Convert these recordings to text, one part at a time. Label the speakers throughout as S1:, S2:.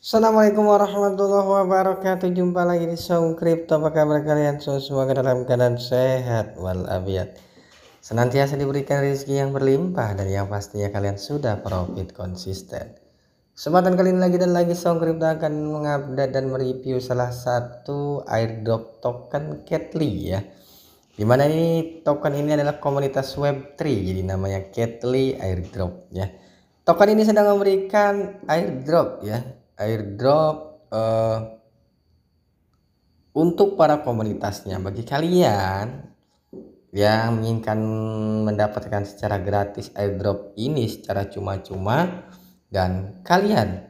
S1: Assalamualaikum warahmatullahi wabarakatuh. Jumpa lagi di Song Crypto. Apa kabar kalian? So, Semoga dalam keadaan sehat walafiat. Senantiasa diberikan rezeki yang berlimpah Dan yang pastinya kalian sudah profit konsisten. Kesempatan kali ini lagi dan lagi Song Crypto akan mengupdate dan mereview salah satu airdrop token Catly ya. Di mana ini token ini adalah komunitas web3 Jadi namanya Catly airdrop ya. Token ini sedang memberikan airdrop ya airdrop uh, untuk para komunitasnya bagi kalian yang menginginkan mendapatkan secara gratis airdrop ini secara cuma-cuma dan kalian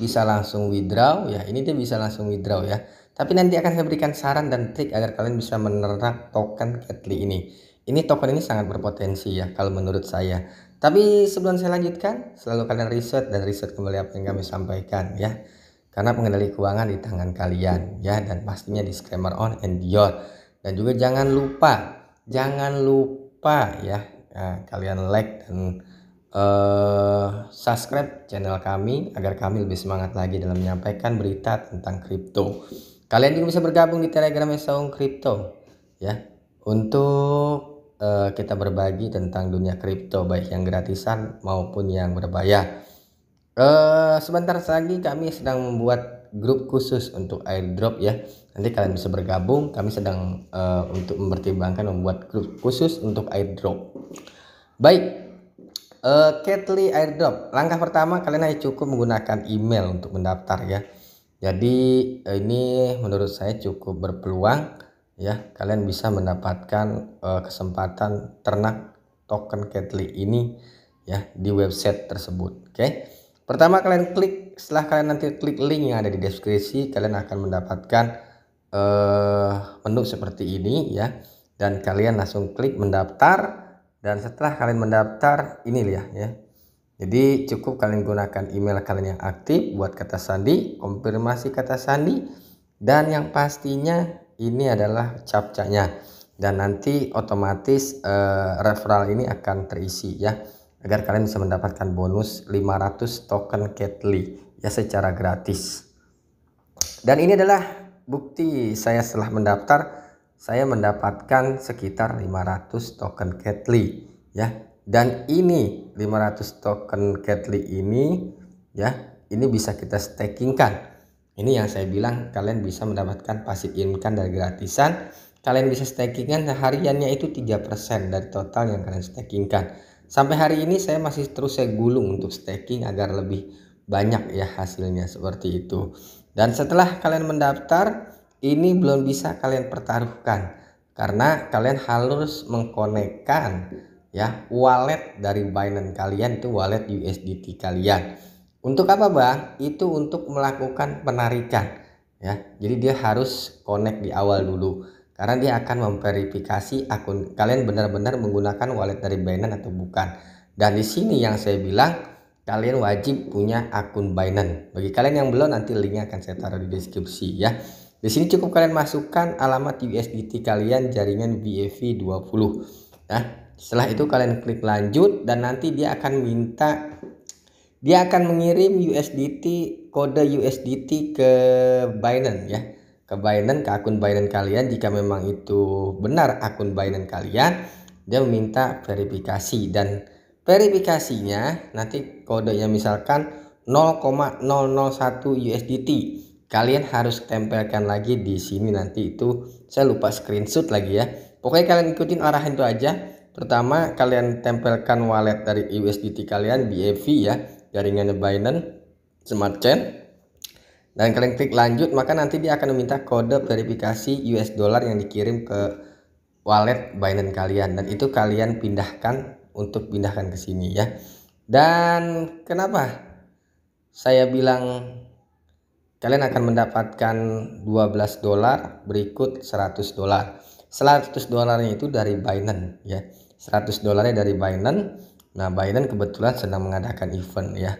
S1: bisa langsung withdraw ya ini dia bisa langsung withdraw ya. Tapi nanti akan saya berikan saran dan trik agar kalian bisa menerap token Catly ini. Ini token ini sangat berpotensi ya kalau menurut saya tapi sebelum saya lanjutkan, selalu kalian riset dan riset kembali apa yang kami sampaikan ya. Karena pengendali keuangan di tangan kalian ya dan pastinya disclaimer on and your. Dan juga jangan lupa, jangan lupa ya, ya kalian like dan uh, subscribe channel kami agar kami lebih semangat lagi dalam menyampaikan berita tentang kripto. Kalian juga bisa bergabung di Telegram Saung Kripto ya untuk uh, kita berbagi tentang dunia kripto baik yang gratisan maupun yang berbayar. Uh, sebentar lagi kami sedang membuat grup khusus untuk airdrop ya. Nanti kalian bisa bergabung. Kami sedang uh, untuk mempertimbangkan membuat grup khusus untuk airdrop. Baik, uh, Catly airdrop. Langkah pertama kalian hanya cukup menggunakan email untuk mendaftar ya. Jadi ini menurut saya cukup berpeluang ya kalian bisa mendapatkan uh, kesempatan ternak token Catly ini ya di website tersebut. Oke? Okay? pertama kalian klik setelah kalian nanti klik link yang ada di deskripsi kalian akan mendapatkan uh, menu seperti ini ya. Dan kalian langsung klik mendaftar dan setelah kalian mendaftar ini ya ya. Jadi cukup kalian gunakan email kalian yang aktif buat kata sandi konfirmasi kata sandi dan yang pastinya ini adalah captchanya dan nanti otomatis uh, referral ini akan terisi ya agar kalian bisa mendapatkan bonus 500 token Catly ya secara gratis. Dan ini adalah bukti saya setelah mendaftar saya mendapatkan sekitar 500 token Catly ya. Dan ini 500 token Catly ini ya ini bisa kita stakingkan ini yang saya bilang kalian bisa mendapatkan pasif income dari gratisan. Kalian bisa stakingkan hariannya itu 3% dari total yang kalian stakingkan. Sampai hari ini saya masih terus saya gulung untuk staking agar lebih banyak ya hasilnya seperti itu. Dan setelah kalian mendaftar, ini belum bisa kalian pertaruhkan karena kalian harus mengkonekkan ya wallet dari Binance kalian itu wallet USDT kalian untuk apa bang? Itu untuk melakukan penarikan ya. Jadi dia harus connect di awal dulu karena dia akan memverifikasi akun kalian benar-benar menggunakan wallet dari Binance atau bukan. Dan di sini yang saya bilang kalian wajib punya akun Binance. Bagi kalian yang belum nanti linknya akan saya taruh di deskripsi ya. Di sini cukup kalian masukkan alamat USDT kalian jaringan BAV20. Nah, setelah itu kalian klik lanjut dan nanti dia akan minta dia akan mengirim USDT kode USDT ke Binance ya. Ke Binance ke akun Binance kalian. Jika memang itu benar akun Binance kalian dia meminta verifikasi. Dan verifikasinya nanti kodenya misalkan 0,001 USDT kalian harus tempelkan lagi di sini nanti itu. Saya lupa screenshot lagi ya. Pokoknya kalian ikutin arahan itu aja. Pertama kalian tempelkan wallet dari USDT kalian BAV ya jaringannya Binance Smart Chain. Dan kalian klik lanjut maka nanti dia akan meminta kode verifikasi US dollar yang dikirim ke wallet Binance kalian. Dan itu kalian pindahkan untuk pindahkan ke sini ya. Dan kenapa saya bilang kalian akan mendapatkan 12 dolar berikut 100 dolar? 100 dolarnya itu dari Binance ya. 100 dolarnya dari Binance Nah, Binance kebetulan sedang mengadakan event ya.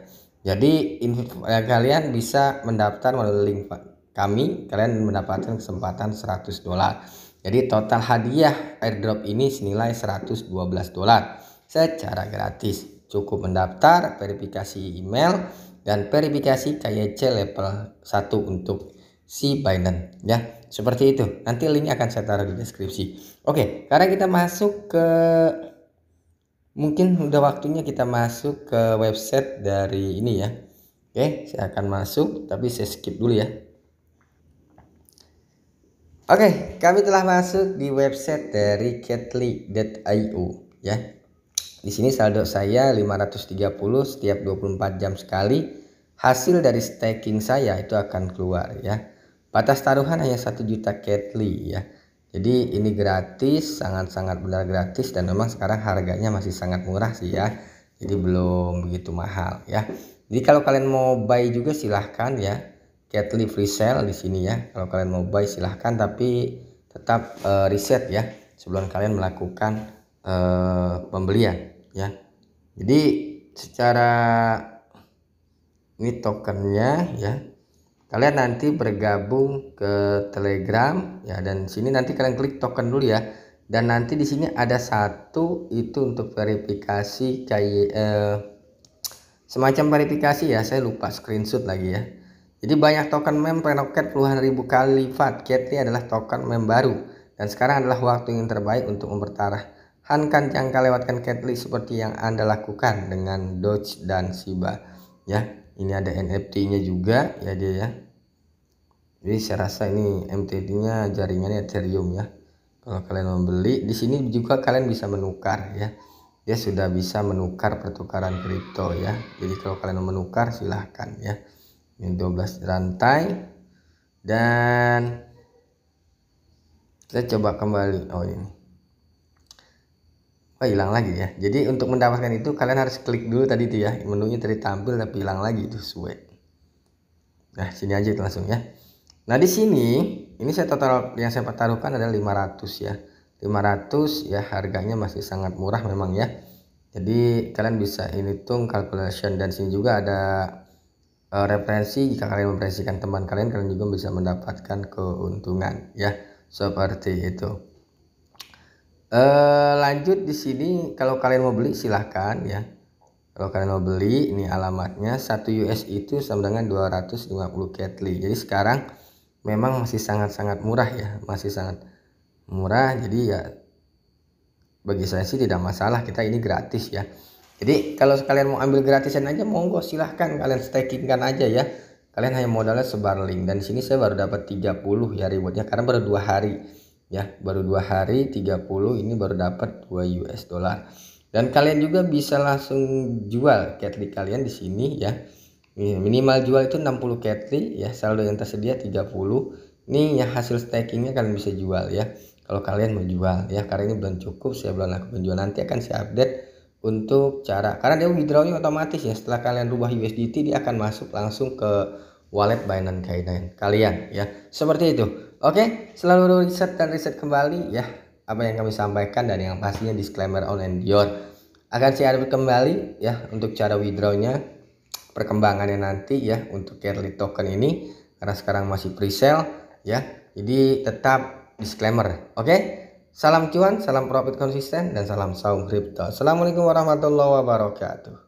S1: Jadi info, ya, kalian bisa mendaftar melalui link kami, kalian mendapatkan kesempatan 100 dolar. Jadi total hadiah airdrop ini senilai 112 dolar secara gratis. Cukup mendaftar, verifikasi email, dan verifikasi KYC level 1 untuk si Binance ya seperti itu nanti linknya akan saya taruh di deskripsi oke karena kita masuk ke mungkin udah waktunya kita masuk ke website dari ini ya oke saya akan masuk tapi saya skip dulu ya Oke, kami telah masuk di website dari catly.io ya. Di sini saldo saya 530 setiap 24 jam sekali. Hasil dari staking saya itu akan keluar ya. Batas taruhan hanya 1 juta catly ya. Jadi ini gratis, sangat-sangat benar gratis dan memang sekarang harganya masih sangat murah sih ya. Jadi belum begitu mahal ya. Jadi kalau kalian mau buy juga silahkan ya Catly free sale di sini ya. Kalau kalian mau buy silahkan tapi tetap uh, riset ya sebelum kalian melakukan uh, pembelian ya. Jadi secara ini tokennya ya. Kalian nanti bergabung ke Telegram ya dan sini nanti kalian klik token dulu ya. Dan nanti di sini ada satu itu untuk verifikasi kayak eh, semacam verifikasi ya. Saya lupa screenshot lagi ya jadi banyak token mem Penoket puluhan ribu kali lipat. Catly adalah token mem baru. Dan sekarang adalah waktu yang terbaik untuk mempertahankan jangka lewatkan Catly seperti yang Anda lakukan dengan Doge dan Shiba. Ya, ini ada NFT-nya juga ya dia ya. Jadi saya rasa ini MTT-nya jaringannya Ethereum ya. Kalau kalian membeli, di sini juga kalian bisa menukar ya. Dia sudah bisa menukar pertukaran kripto ya. Jadi kalau kalian mau menukar silahkan ya. Ini 12 rantai. Dan kita coba kembali. Oh ini. Oh hilang lagi ya. Jadi untuk mendapatkan itu kalian harus klik dulu tadi itu ya. Menunya tadi tampil tapi hilang lagi itu suwe nah sini aja itu langsung ya nah di sini ini saya total yang saya taruhkan adalah 500 ya. 500 ya harganya masih sangat murah memang ya. Jadi kalian bisa hitung calculation dan sini juga ada uh, referensi. Jika kalian mempresikan teman kalian kalian juga bisa mendapatkan keuntungan ya. Seperti itu. Uh, lanjut di sini kalau kalian mau beli silahkan ya. Kalau kalian mau beli ini alamatnya. 1 US itu sama dengan 250 Catly jadi sekarang memang masih sangat-sangat murah ya masih sangat murah. Jadi ya bagi saya sih tidak masalah kita ini gratis ya. Jadi kalau kalian mau ambil gratisan aja monggo silahkan kalian stakingkan aja ya. Kalian hanya modalnya sebar link. Dan sini saya baru dapat 30 ya rewardnya karena baru dua hari ya. Baru dua hari 30 ini baru dapat 2 US dollar. Dan kalian juga bisa langsung jual catly kalian di sini ya minimal jual itu 60 catly ya saldo yang tersedia 30 ini ya hasil stakingnya kalian bisa jual ya. Kalau kalian mau jual ya karena ini belum cukup saya belum lakukan jual nanti akan saya update untuk cara karena dia withdrawnya otomatis ya. Setelah kalian rubah USDT dia akan masuk langsung ke wallet Binance K9 kalian ya. Seperti itu. Oke selalu riset dan riset kembali ya apa yang kami sampaikan dan yang pastinya disclaimer on and your. Akan saya update kembali ya untuk cara withdrawnya perkembangannya nanti ya untuk Carly token ini karena sekarang masih pre-sale ya jadi tetap disclaimer oke Salam cuan, salam profit konsisten, dan salam saum kripto. Assalamualaikum warahmatullahi wabarakatuh.